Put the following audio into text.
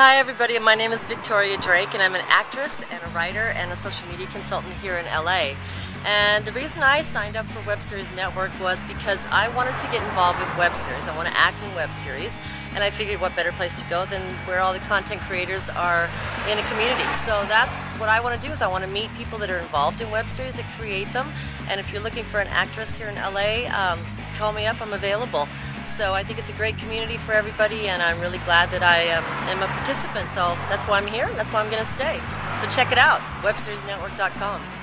Hi everybody, my name is Victoria Drake and I'm an actress and a writer and a social media consultant here in LA. And the reason I signed up for Web Series Network was because I wanted to get involved with web series. I want to act in web series and I figured what better place to go than where all the content creators are in a community. So that's what I want to do is I want to meet people that are involved in web series that create them. And if you're looking for an actress here in LA, um, call me up, I'm available. So I think it's a great community for everybody, and I'm really glad that I um, am a participant. So that's why I'm here, that's why I'm going to stay. So check it out, webseriesnetwork.com.